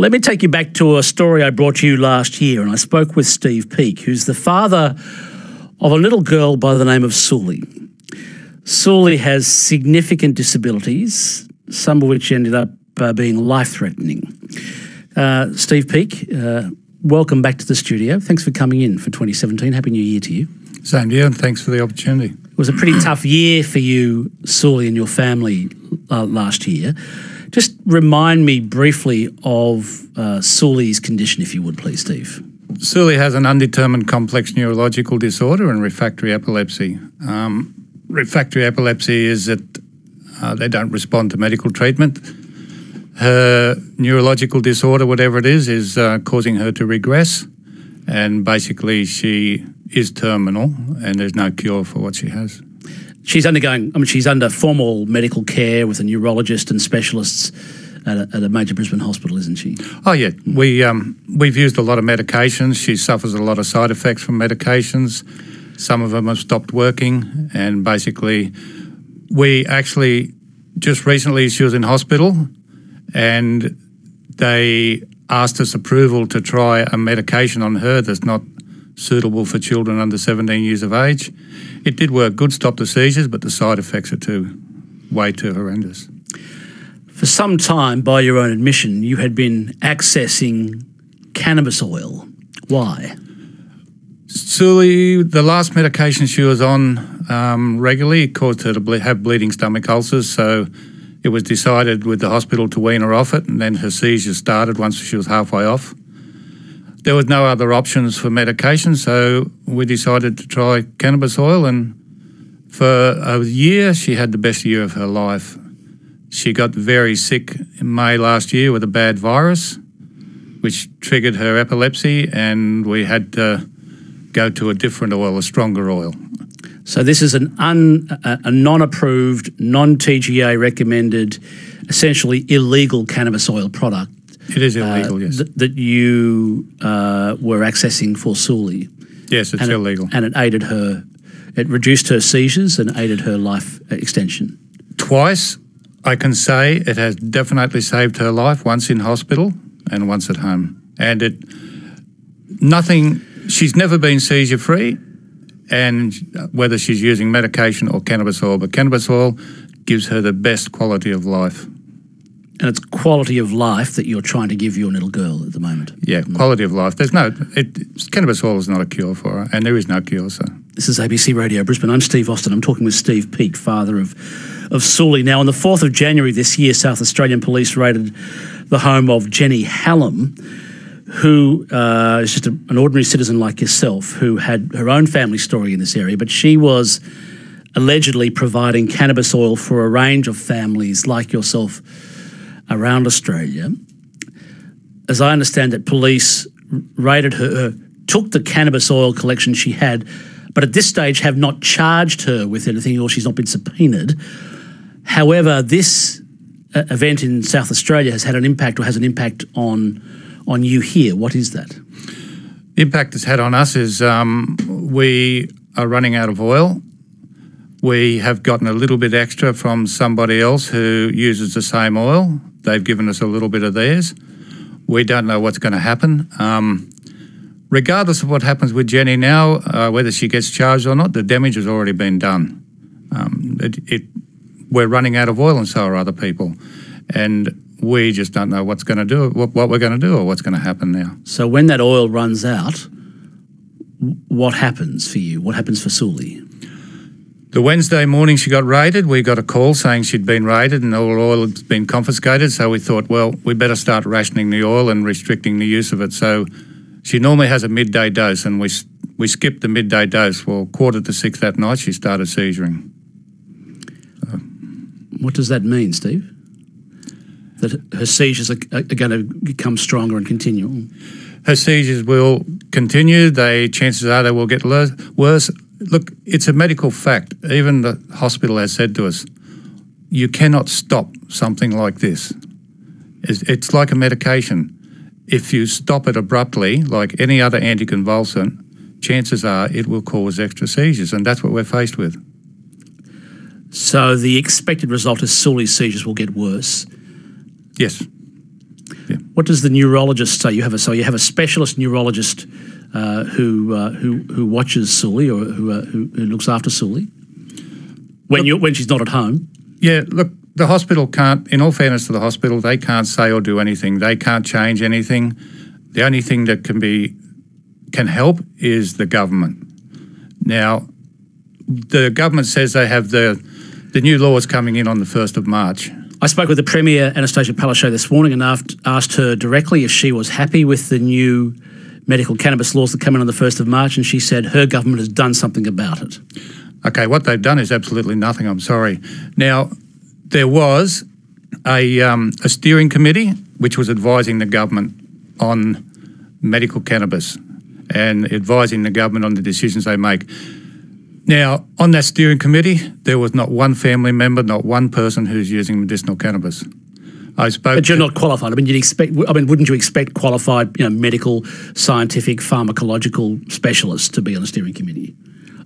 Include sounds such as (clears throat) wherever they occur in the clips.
Let me take you back to a story I brought you last year, and I spoke with Steve Peek, who's the father of a little girl by the name of Sully. Sully has significant disabilities, some of which ended up uh, being life threatening. Uh, Steve Peek, uh, welcome back to the studio. Thanks for coming in for 2017. Happy New Year to you. Same to you, and thanks for the opportunity. It was a pretty tough year for you, Sully, and your family uh, last year. Just remind me briefly of uh, Sully's condition, if you would, please, Steve. Sully has an undetermined complex neurological disorder and refractory epilepsy. Um, refractory epilepsy is that uh, they don't respond to medical treatment. Her neurological disorder, whatever it is, is uh, causing her to regress, and basically she is terminal, and there's no cure for what she has. She's undergoing, I mean, she's under formal medical care with a neurologist and specialists at a, at a major Brisbane hospital, isn't she? Oh yeah, we um, we've used a lot of medications. She suffers a lot of side effects from medications. Some of them have stopped working, and basically, we actually just recently she was in hospital, and they asked us approval to try a medication on her that's not suitable for children under 17 years of age. It did work good, stop the seizures, but the side effects are too way too horrendous. For some time, by your own admission, you had been accessing cannabis oil. Why? Sully, the last medication she was on um, regularly caused her to ble have bleeding stomach ulcers, so it was decided with the hospital to wean her off it, and then her seizures started once she was halfway off. There was no other options for medication, so we decided to try cannabis oil, and for a year she had the best year of her life. She got very sick in May last year with a bad virus, which triggered her epilepsy, and we had to go to a different oil, a stronger oil. So this is an un, a, non-approved, non-TGA recommended, essentially illegal cannabis oil product. It is illegal, uh, yes. Th that you uh, were accessing for Sully. Yes, it's and illegal. It, and it aided her, it reduced her seizures and aided her life extension. Twice, I can say it has definitely saved her life, once in hospital and once at home. And it, nothing, she's never been seizure free and whether she's using medication or cannabis oil, but cannabis oil gives her the best quality of life. And it's quality of life that you're trying to give your little girl at the moment. Yeah, mm. quality of life. There's no, it, cannabis oil is not a cure for her, and there is no cure, so. This is ABC Radio Brisbane. I'm Steve Austin. I'm talking with Steve Peek, father of, of Sully. Now, on the 4th of January this year, South Australian police raided the home of Jenny Hallam, who uh, is just a, an ordinary citizen like yourself, who had her own family story in this area, but she was allegedly providing cannabis oil for a range of families like yourself around Australia. As I understand it, police raided her, took the cannabis oil collection she had, but at this stage have not charged her with anything or she's not been subpoenaed. However, this uh, event in South Australia has had an impact or has an impact on on you here. What is that? The impact it's had on us is um, we are running out of oil. We have gotten a little bit extra from somebody else who uses the same oil. They've given us a little bit of theirs. We don't know what's going to happen. Um, regardless of what happens with Jenny now, uh, whether she gets charged or not, the damage has already been done. Um, it, it, we're running out of oil, and so are other people. And we just don't know what's going to do, what, what we're going to do, or what's going to happen now. So when that oil runs out, what happens for you? What happens for Sully? The Wednesday morning she got raided, we got a call saying she'd been raided and all oil had been confiscated. So we thought, well, we better start rationing the oil and restricting the use of it. So she normally has a midday dose, and we we skipped the midday dose. Well, quarter to six that night, she started seizuring. So. What does that mean, Steve? that her seizures are, are going to become stronger and continue? Her seizures will continue. They chances are they will get worse. Look, it's a medical fact. Even the hospital has said to us, you cannot stop something like this. It's, it's like a medication. If you stop it abruptly, like any other anticonvulsant, chances are it will cause extra seizures, and that's what we're faced with. So the expected result is Sully's seizures will get worse. Yes. Yeah. What does the neurologist say? You have a so you have a specialist neurologist uh, who uh, who who watches Sully or who, uh, who who looks after Sully when you when she's not at home. Yeah, look, the hospital can't, in all fairness to the hospital, they can't say or do anything. They can't change anything. The only thing that can be can help is the government. Now, the government says they have the the new laws coming in on the first of March. I spoke with the Premier, Annastacia Palaszczuk, this morning and asked, asked her directly if she was happy with the new medical cannabis laws that come in on the 1st of March, and she said her government has done something about it. Okay, what they've done is absolutely nothing. I'm sorry. Now, there was a, um, a steering committee which was advising the government on medical cannabis and advising the government on the decisions they make. Now, on that steering committee, there was not one family member, not one person who's using medicinal cannabis. I spoke. But you're not qualified. I mean, you'd expect. I mean, wouldn't you expect qualified, you know, medical, scientific, pharmacological specialists to be on a steering committee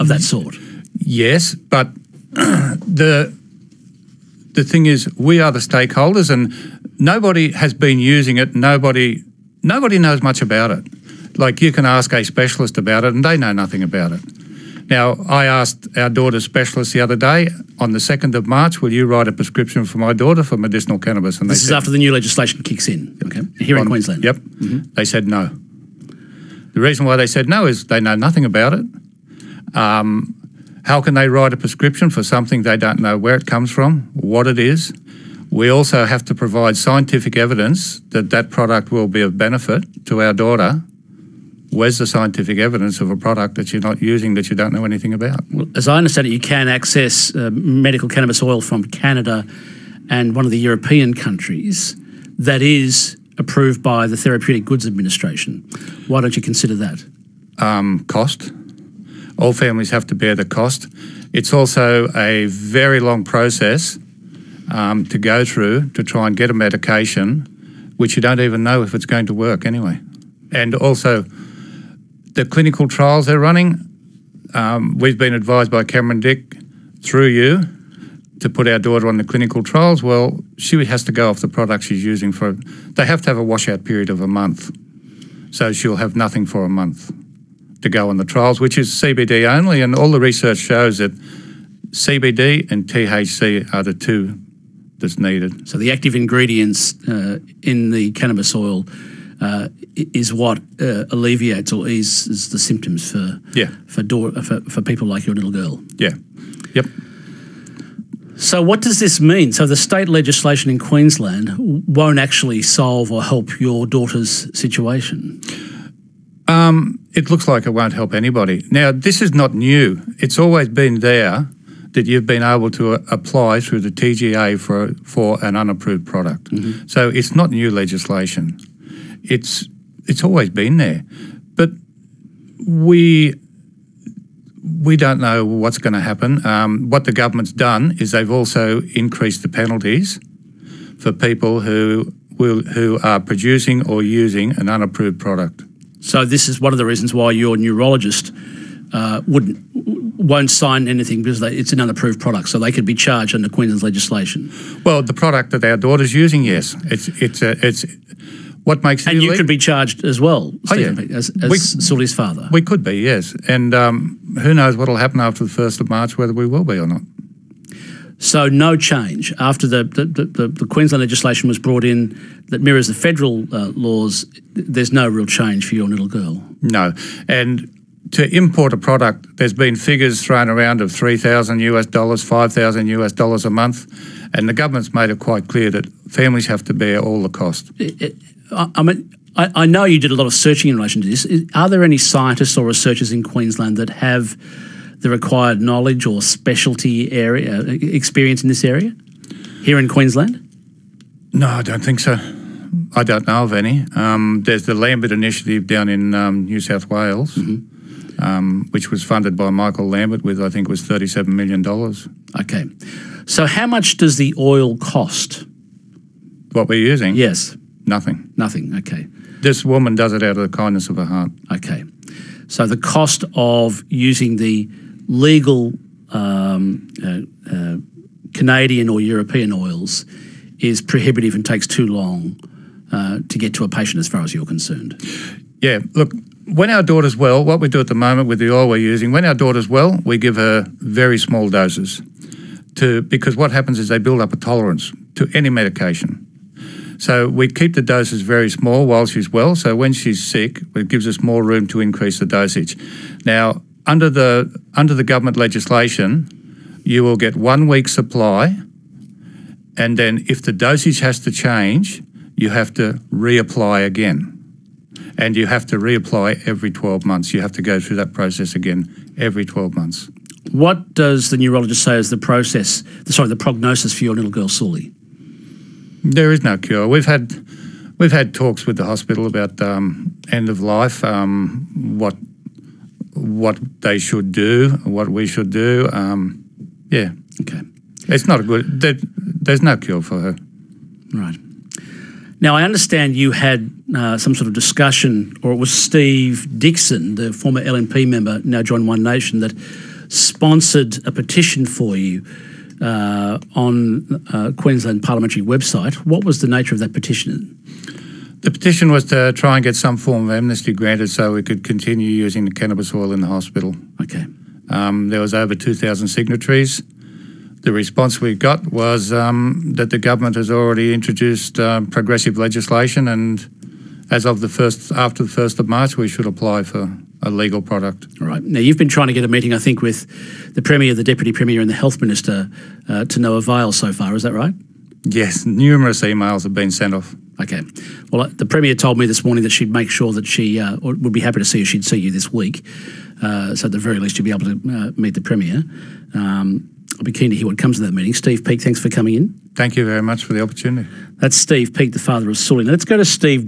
of that sort? Yes, but (clears throat) the the thing is, we are the stakeholders, and nobody has been using it. Nobody nobody knows much about it. Like you can ask a specialist about it, and they know nothing about it. Now, I asked our daughter's specialist the other day on the second of March, "Will you write a prescription for my daughter for medicinal cannabis?" And they This is said, after the new legislation kicks in. Okay, here in on- Queensland. Yep. They said no. The reason why they said no is they know nothing about it. Um, how can they write a prescription for something they don't know where it comes from, what it is? We also have to provide scientific evidence that that product will be of benefit to our daughter. Where's the scientific evidence of a product that you're not using that you don't know anything about? Well, as I understand it, you can access uh, medical cannabis oil from Canada and one of the European countries that is approved by the Therapeutic Goods Administration. Why don't you consider that? um, cost. All families have to bear the cost. It's also a very long process um, to go through to try and get a medication which you don't even know if it's going to work anyway. And also, the clinical trials they're running, um, we've been advised by Cameron Dick through you to put our daughter on the clinical trials. Well, she has to go off the product she's using for, they have to have a washout period of a month. So she'll have nothing for a month to go on the trials, which is CBD only, and all the research shows that CBD and THC are the two that's needed. So the active ingredients uh, in the cannabis oil uh, is what uh, alleviates or eases the symptoms for Yeah, for, door, for for people like your little girl. yeah, yep. So what does this mean? So the state legislation in Queensland won't actually solve or help your daughter's situation. It looks like it won't help anybody. Now, this is not new. It's always been there that you've been able to uh, apply through the TGA for for an unapproved product. So it's not new legislation. It's it's always been there, but we we don't know what's going to happen. Um, what the government's done is they've also increased the penalties for people who will who are producing or using an unapproved product. So this is one of the reasons why your neurologist uh, wouldn't won't sign anything because they, it's an unapproved product, so they could be charged under Queensland's legislation. Well, the product that our daughter's using, yes, it's it's a, it's what makes And you could be charged as well, Oh, yeah. Stephen, as, as We- Sully's father. We could be, yes, and um, who knows what will happen after the first of March, whether we will be or not. So no change after the the, the, the the Queensland legislation was brought in that mirrors the federal uh, laws. There's no real change for your little girl. No, and to import a product, there's been figures thrown around of three thousand US dollars, five thousand US dollars a month, and the government's made it quite clear that families have to bear all the cost. I, I mean, I, I know you did a lot of searching in relation to this. Is- Are there any scientists or researchers in Queensland that have the required knowledge or specialty area experience in this area here in Queensland? No, I don't think so. I don't know of any. Um, there's the Lambert Initiative down in um, New South Wales, um, which was funded by Michael Lambert with, I think, it was $37 million. Okay. So how much does the oil cost? What we're using? Yes, Nothing. nothing. Okay. This woman does it out of the kindness of her heart. Okay. So the cost of using the legal um, uh, uh, Canadian or European oils is prohibitive and takes too long uh, to get to a patient as far as you're concerned. Yeah, look, when our daughter's well, what we do at the moment with the oil we're using, when our daughter's well, we give her very small doses to because what happens is they build up a tolerance to any medication. So we keep the doses very small while she's well. So when she's sick, it gives us more room to increase the dosage. Now, under the under the government legislation, you will get one week supply, and then if the dosage has to change, you have to reapply again. And you have to reapply every 12 months. You have to go through that process again every 12 months. What does the neurologist say is the process, sorry, the prognosis for your little girl, Sully? There is no cure. We've had we've had talks with the hospital about um, end of life, um, what what they should do, what we should do. Um, yeah, Okay. it's not a good. There, there's no cure for her. Right. Now, I understand you had uh, some sort of discussion, or it was Steve Dixon, the former LNP member, now joined One Nation, that sponsored a petition for you uh, on uh, Queensland parliamentary website. What was the nature of that petition? The petition was to try and get some form of amnesty granted so we could continue using the cannabis oil in the hospital. Okay. Um, there was over 2,000 signatories. The response we got was um, that the government has already introduced um, progressive legislation, and as of the first, after the first of March, we should apply for a legal product. All right. Now, you've been trying to get a meeting, I think, with the Premier, the Deputy Premier, and the Health Minister uh, to no avail so far. Is that right? Yes, numerous emails have been sent off. Okay. Well, uh, the Premier told me this morning that she'd make sure that she uh, would be happy to see you. She'd see you this week. Uh, so at the very least, you'll be able to uh, meet the Premier. Um, I'll be keen to hear what comes of that meeting. Steve Peek, thanks for coming in. Thank you very much for the opportunity. That's Steve Peek, the father of Sully. Now let's go to Steve.